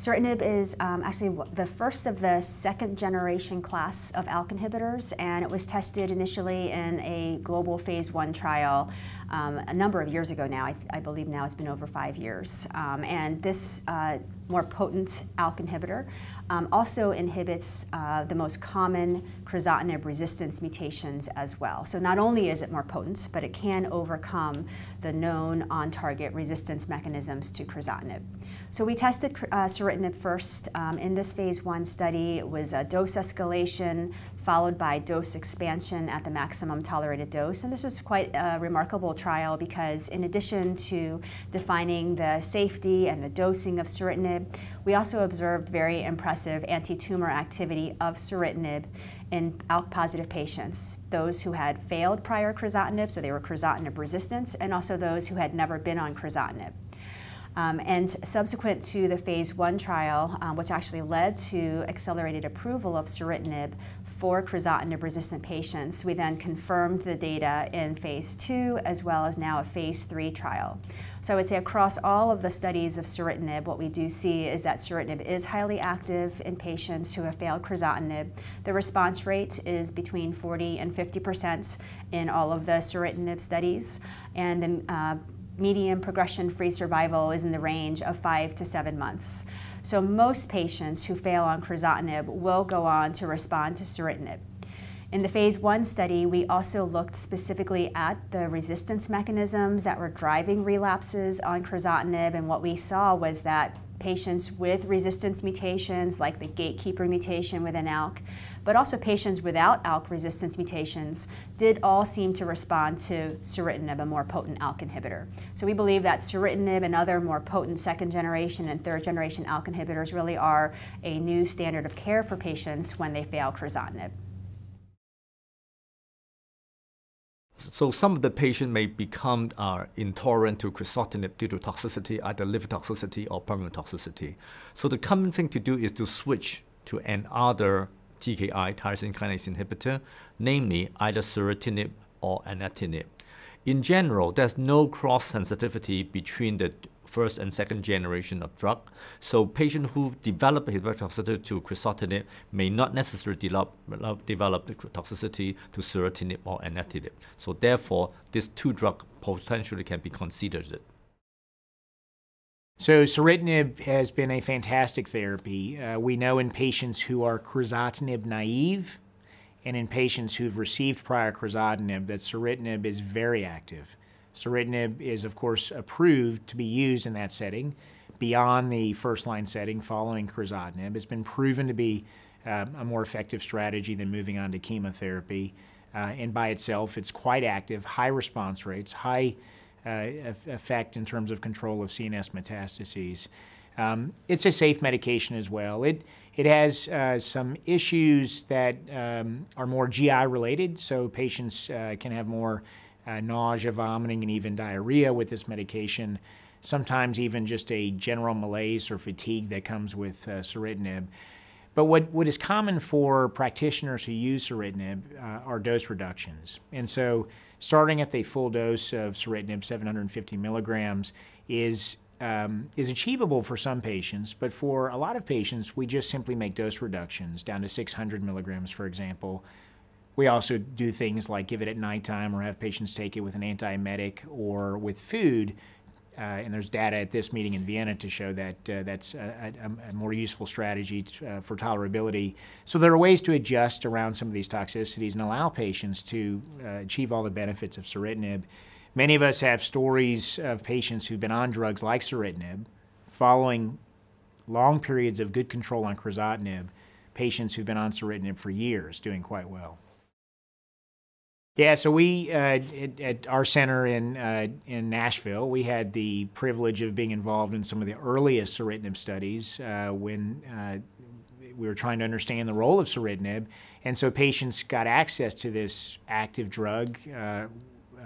Ceritinib is um, actually the first of the second generation class of ALK inhibitors, and it was tested initially in a global phase one trial um, a number of years ago now. I, I, believe now it's been over five years. Um, and this uh, more potent ALK inhibitor um, also inhibits uh, the most common crizotinib resistance mutations as well. So not only is it more potent, but it can overcome the known on-target resistance mechanisms to crizotinib. So we tested uh, ceritinib first um, in this phase one study. It was a dose escalation followed by dose expansion at the maximum tolerated dose. And this was quite a remarkable trial because in addition to defining the safety and the dosing of ceritinib, we also observed very impressive anti-tumor activity of ceritinib in ALK-positive patients, those who had failed prior crizotinib, so they were crizotinib resistant, and also those who had never been on crizotinib. Um, and subsequent to the phase one trial, um, which actually led to accelerated approval of ceritinib for crizotinib resistant patients, we then confirmed the data in phase two as well as now a phase three trial. So I would say across all of the studies of ceritinib, what we do see is that ceritinib is highly active in patients who have failed crizotinib. The response rate is between 40 and 50 percent in all of the ceritinib studies, and the uh, median progression-free survival is in the range of five to seven months. So most patients who fail on crizotinib will go on to respond to ceritinib. In the phase one study, we also looked specifically at the resistance mechanisms that were driving relapses on crizotinib, and what we saw was that patients with resistance mutations like the gatekeeper mutation within ALK, but also patients without ALK resistance mutations did all seem to respond to ceritinib, a more potent ALK inhibitor. So we believe that ceritinib and other more potent second generation and third generation ALK inhibitors really are a new standard of care for patients when they fail crizotinib. So some of the patients may become uh, intolerant to crizotinib due to toxicity, either liver toxicity or permanent toxicity. So the common thing to do is to switch to another TKI, tyrosine kinase inhibitor, namely either ceritinib or alectinib. In general, there's no cross sensitivity between the first and second generation of drug. So patients who develop hepatotoxicity to crizotinib may not necessarily develop, develop the toxicity to ceritinib or alectinib. So therefore, these two drugs potentially can be considered. So ceritinib has been a fantastic therapy. Uh, we know in patients who are crizotinib naive and in patients who've received prior crizotinib that ceritinib is very active. Ceritinib is, of course, approved to be used in that setting beyond the first line setting following crizotinib. It's been proven to be uh, a more effective strategy than moving on to chemotherapy. Uh, and by itself, it's quite active, high response rates, high uh, effect in terms of control of CNS metastases. Um, it's a safe medication as well. It, it has uh, some issues that um, are more GI related, so patients uh, can have more uh, nausea, vomiting, and even diarrhea with this medication. Sometimes even just a general malaise or fatigue that comes with uh. But what, what is common for practitioners who use ceritinib uh, are dose reductions. And so starting at the full dose of ceritinib, 750 milligrams, is, um, is achievable for some patients, but for a lot of patients, we just simply make dose reductions down to 600 milligrams, for example, we also do things like give it at nighttime or have patients take it with an antiemetic or with food. Uh, and there's data at this meeting in Vienna to show that uh, that's a, a, a, more useful strategy uh, for tolerability. So there are ways to adjust around some of these toxicities and allow patients to uh, achieve all the benefits of ceritinib. Many of us have stories of patients who've been on drugs like ceritinib, following long periods of good control on crizotinib, patients who've been on ceritinib for years doing quite well. Yeah, so we uh, at, at, our center in uh, in Nashville, we had the privilege of being involved in some of the earliest ceritinib studies uh, when uh, we were trying to understand the role of ceritinib, and so patients got access to this active drug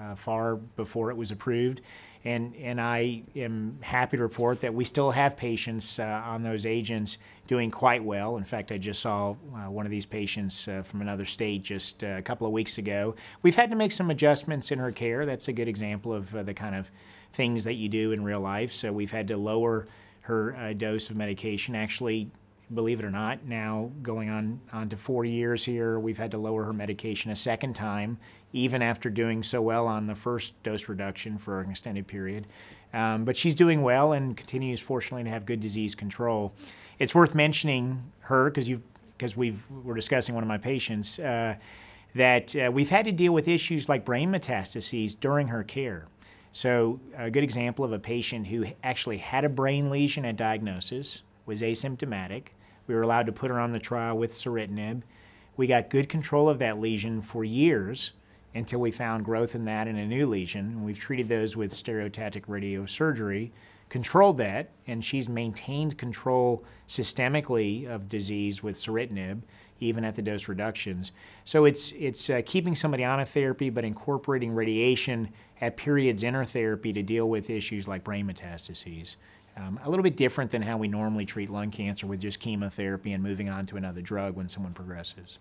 uh, far before it was approved. And, and I am happy to report that we still have patients uh, on those agents doing quite well. In fact, I just saw uh, one of these patients uh, from another state just uh, a couple of weeks ago. We've had to make some adjustments in her care. That's a good example of uh, the kind of things that you do in real life. So we've had to lower her dose of medication. Actually, believe it or not, now going on, on to four years here, we've had to lower her medication a second time, even after doing so well on the first dose reduction for an extended period. Um, but she's doing well and continues, fortunately, to have good disease control. It's worth mentioning her because you've because we've we're discussing one of my patients uh, that uh, we've had to deal with issues like brain metastases during her care. So a good example of a patient who actually had a brain lesion at diagnosis was asymptomatic. We were allowed to put her on the trial with ceritinib. We got good control of that lesion for years until we found growth in that and a new lesion. We've treated those with stereotactic radiosurgery, controlled that, and she's maintained control systemically of disease with ceritinib, even at the dose reductions. So it's, it's uh, keeping somebody on a therapy but incorporating radiation at periods in her therapy to deal with issues like brain metastases. Um, a little bit different than how we normally treat lung cancer with just chemotherapy and moving on to another drug when someone progresses.